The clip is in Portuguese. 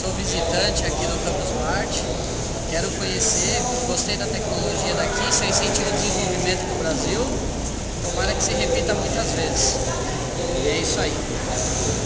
sou visitante aqui no Campus Marte. Quero conhecer, gostei da tecnologia daqui, isso é incentivo o desenvolvimento do Brasil. Tomara que se repita muitas vezes. E é isso aí.